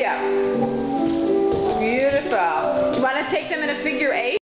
Yeah. Beautiful. You want to take them in a figure eight?